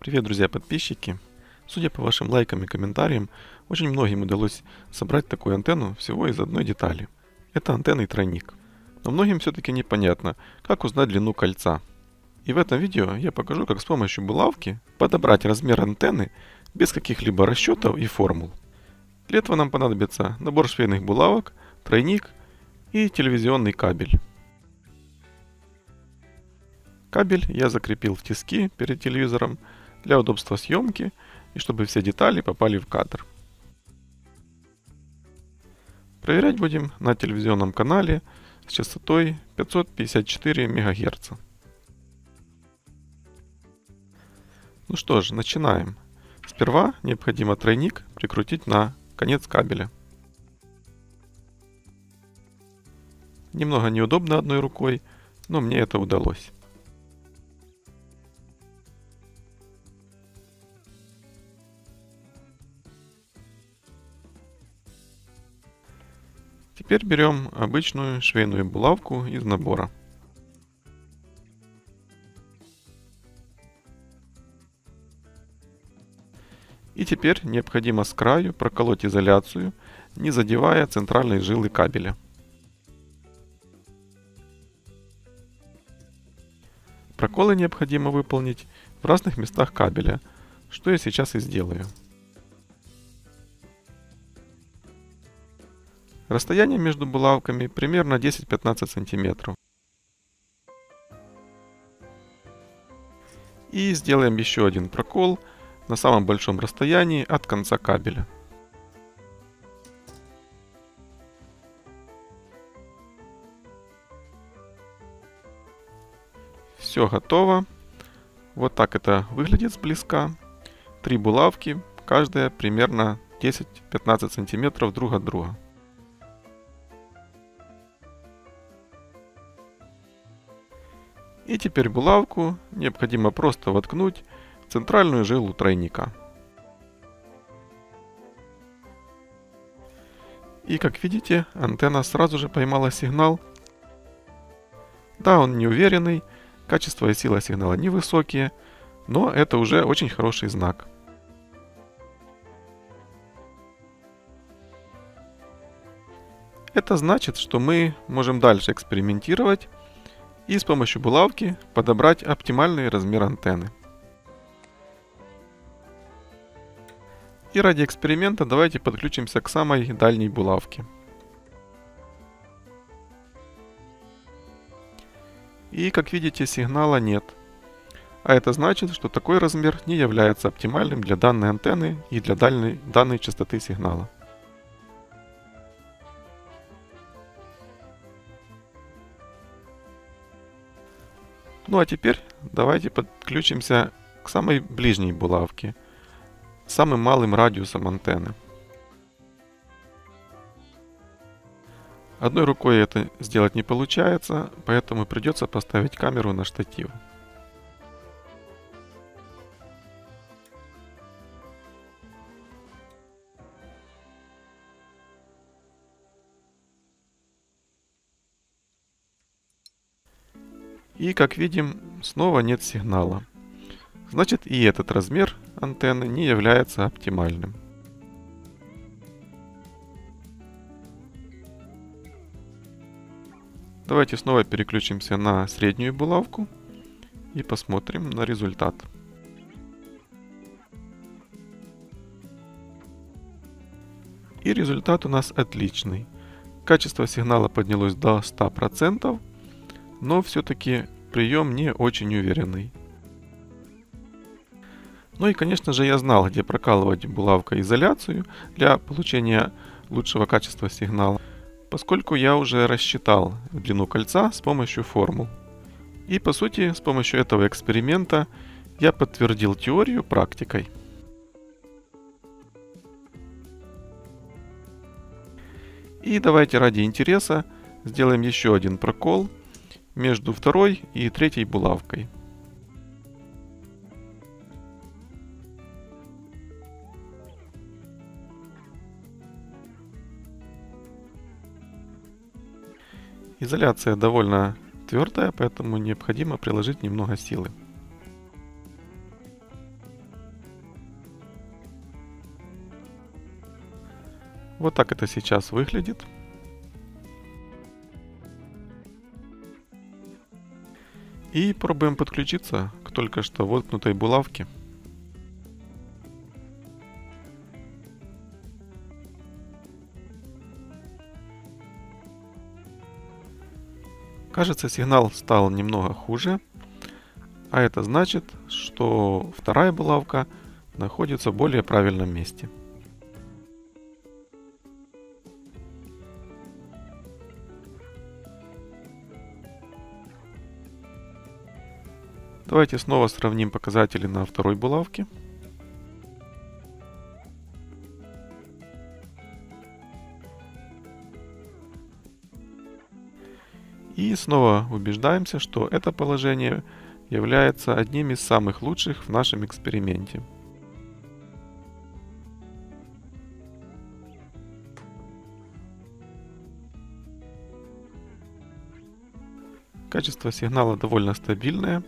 Привет, друзья подписчики! Судя по вашим лайкам и комментариям, очень многим удалось собрать такую антенну всего из одной детали. Это антенный тройник. Но многим все-таки непонятно, как узнать длину кольца. И в этом видео я покажу, как с помощью булавки подобрать размер антенны без каких-либо расчетов и формул. Для этого нам понадобится набор швейных булавок, тройник и телевизионный кабель. Кабель я закрепил в тиски перед телевизором для удобства съемки и чтобы все детали попали в кадр. Проверять будем на телевизионном канале с частотой 554 МГц. Ну что ж, начинаем. Сперва необходимо тройник прикрутить на конец кабеля. Немного неудобно одной рукой, но мне это удалось. Теперь берем обычную швейную булавку из набора. И теперь необходимо с краю проколоть изоляцию, не задевая центральной жилы кабеля. Проколы необходимо выполнить в разных местах кабеля, что я сейчас и сделаю. Расстояние между булавками примерно 10-15 сантиметров. И сделаем еще один прокол на самом большом расстоянии от конца кабеля. Все готово. Вот так это выглядит сблизка. Три булавки, каждая примерно 10-15 сантиметров друг от друга. И теперь булавку необходимо просто воткнуть в центральную жилу тройника. И как видите, антенна сразу же поймала сигнал. Да, он неуверенный, качество и сила сигнала невысокие, но это уже очень хороший знак. Это значит, что мы можем дальше экспериментировать и с помощью булавки подобрать оптимальный размер антенны. И ради эксперимента давайте подключимся к самой дальней булавке. И как видите сигнала нет. А это значит, что такой размер не является оптимальным для данной антенны и для дальней, данной частоты сигнала. Ну а теперь давайте подключимся к самой ближней булавке, самым малым радиусом антенны. Одной рукой это сделать не получается, поэтому придется поставить камеру на штатив. И как видим, снова нет сигнала. Значит и этот размер антенны не является оптимальным. Давайте снова переключимся на среднюю булавку и посмотрим на результат. И результат у нас отличный. Качество сигнала поднялось до 100%, но все-таки прием не очень уверенный. Ну и конечно же я знал, где прокалывать булавкой изоляцию для получения лучшего качества сигнала, поскольку я уже рассчитал длину кольца с помощью формул. И по сути с помощью этого эксперимента я подтвердил теорию практикой. И давайте ради интереса сделаем еще один прокол между второй и третьей булавкой. Изоляция довольно твердая, поэтому необходимо приложить немного силы. Вот так это сейчас выглядит. И пробуем подключиться к только что воткнутой булавке. Кажется, сигнал стал немного хуже, а это значит, что вторая булавка находится в более правильном месте. Давайте снова сравним показатели на второй булавке. И снова убеждаемся, что это положение является одним из самых лучших в нашем эксперименте. Качество сигнала довольно стабильное.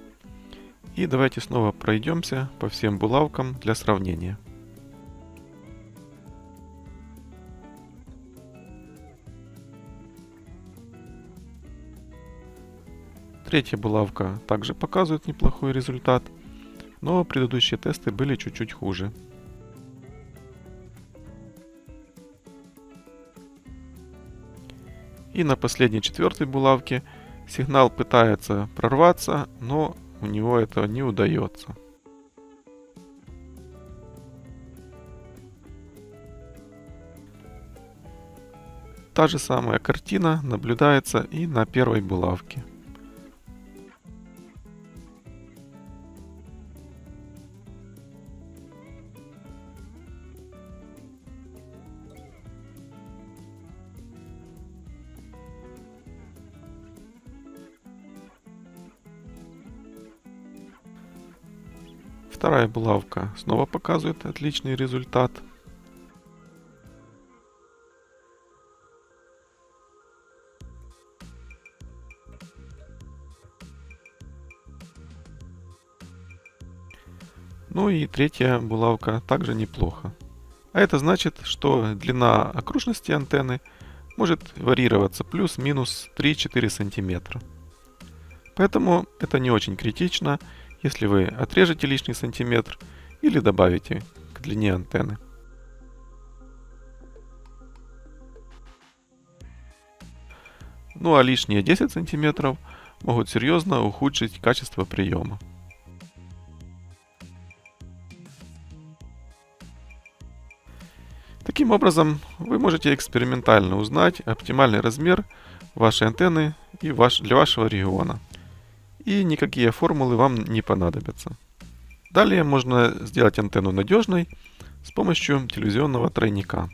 И давайте снова пройдемся по всем булавкам для сравнения. Третья булавка также показывает неплохой результат, но предыдущие тесты были чуть-чуть хуже. И на последней четвертой булавке сигнал пытается прорваться, но у него это не удается. Та же самая картина наблюдается и на первой булавке. Вторая булавка снова показывает отличный результат. Ну и третья булавка также неплохо. А это значит, что длина окружности антенны может варьироваться плюс-минус 3-4 сантиметра. Поэтому это не очень критично если вы отрежете лишний сантиметр или добавите к длине антенны. Ну а лишние 10 сантиметров могут серьезно ухудшить качество приема. Таким образом, вы можете экспериментально узнать оптимальный размер вашей антенны и ваш, для вашего региона и никакие формулы вам не понадобятся. Далее можно сделать антенну надежной с помощью телевизионного тройника.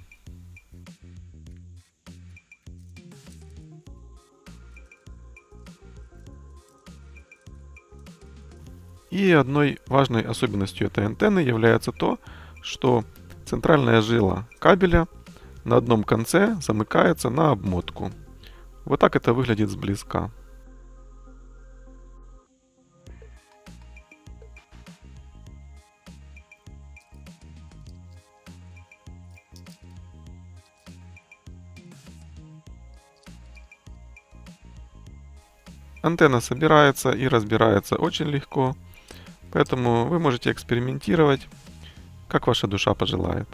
И одной важной особенностью этой антенны является то, что центральная жила кабеля на одном конце замыкается на обмотку. Вот так это выглядит сблизка. Антенна собирается и разбирается очень легко, поэтому вы можете экспериментировать, как ваша душа пожелает.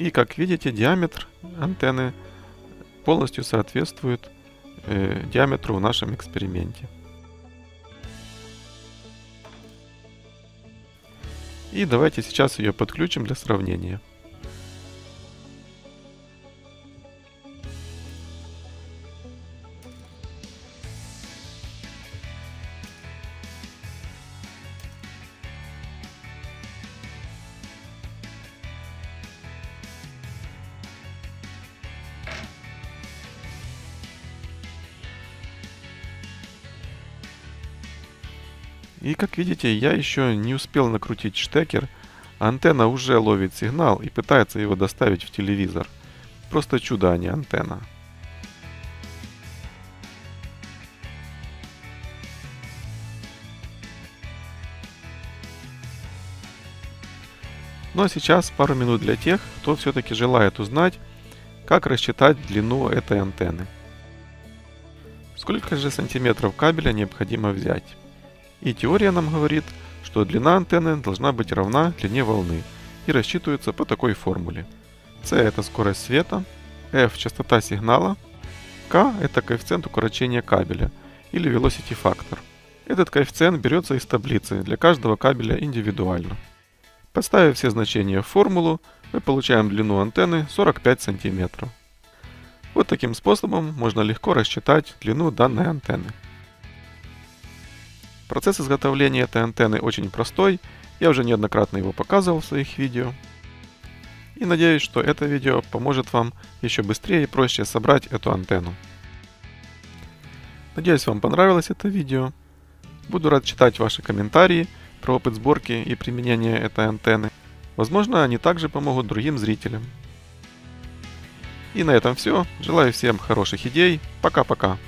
И как видите, диаметр антенны полностью соответствует э, диаметру в нашем эксперименте. И давайте сейчас ее подключим для сравнения. И как видите, я еще не успел накрутить штекер, антенна уже ловит сигнал и пытается его доставить в телевизор. Просто чудо, а не антенна. Ну а сейчас пару минут для тех, кто все-таки желает узнать, как рассчитать длину этой антенны. Сколько же сантиметров кабеля необходимо взять? И теория нам говорит, что длина антенны должна быть равна длине волны и рассчитывается по такой формуле. C это скорость света, F частота сигнала, K это коэффициент укорочения кабеля или velocity factor. Этот коэффициент берется из таблицы для каждого кабеля индивидуально. Поставив все значения в формулу, мы получаем длину антенны 45 см. Вот таким способом можно легко рассчитать длину данной антенны. Процесс изготовления этой антенны очень простой, я уже неоднократно его показывал в своих видео. И надеюсь, что это видео поможет вам еще быстрее и проще собрать эту антенну. Надеюсь, вам понравилось это видео. Буду рад читать ваши комментарии про опыт сборки и применения этой антенны. Возможно, они также помогут другим зрителям. И на этом все. Желаю всем хороших идей. Пока-пока.